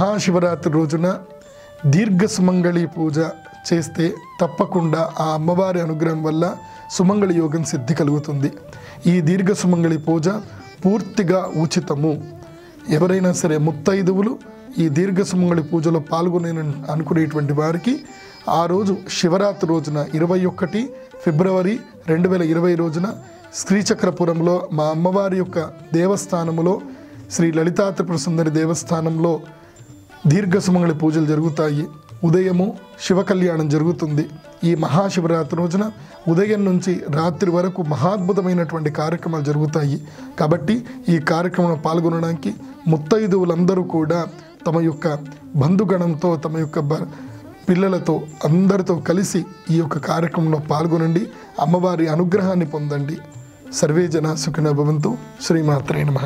మహాశివరాత్రి రోజున దీర్ఘ సుమంగళి పూజ చేస్తే తప్పకుండా ఆ అమ్మవారి అనుగ్రహం వల్ల సుమంగళి యోగం సిద్ధి కలుగుతుంది. ఈ దీర్ఘ సుమంగళి పూజ పూర్తిగా ఉచితము. ఎవరైనా సరే ముత్తైదువులు ఈ దీర్ఘ సుమంగళి పూజలో పాల్గొనే అనుకునేటువంటి వారికి ఆ రోజు శివరాత్రి రోజున ఇరవై ఒకటి ఫిబ్రవరి రెండు వేల ఇరవై రోజున శ్రీచక్రపురంలో మా అమ్మవారి యొక్క దేవస్థానంలో శ్రీ లలితా త్రిపుర సుందరి దేవస్థానంలో దీర్ఘ సుమంగళి పూజలు జరుగుతాయి. ఉదయము శివ కళ్యాణం జరుగుతుంది. ఈ మహాశివరాత్రి రోజున ఉదయం నుంచి రాత్రి వరకు మహాద్భుతమైనటువంటి కార్యక్రమాలు జరుగుతాయి. కాబట్టి ఈ కార్యక్రమంలో పాల్గొనడానికి ముత్తైదువులందరూ కూడా తమ యొక్క బంధుగణంతో తమ యొక్క బ- పిల్లలతో అందరితో కలిసి ఈ యొక్క కార్యక్రమంలో పాల్గొనండి. అమ్మవారి అనుగ్రహాన్ని పొందండి. సర్వే జన సుఖిన భవంతు. శ్రీమాత్రే నమ.